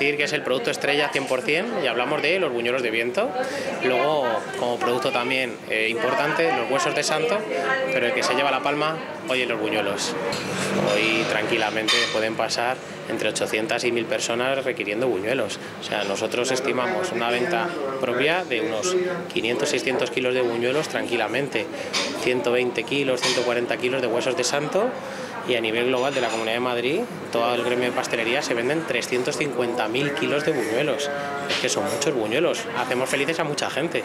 que es el producto estrella 100% y hablamos de los buñuelos de viento. Luego, como producto también eh, importante, los huesos de santo, pero el que se lleva la palma, hoy los buñuelos. Hoy tranquilamente pueden pasar entre 800 y 1000 personas requiriendo buñuelos. O sea, nosotros estimamos una venta propia de unos 500-600 kilos de buñuelos tranquilamente, 120 kilos, 140 kilos de huesos de santo y a nivel global de la Comunidad de Madrid, todo el gremio de pastelería se venden 350.000 kilos de buñuelos. Es que son muchos buñuelos, hacemos felices a mucha gente.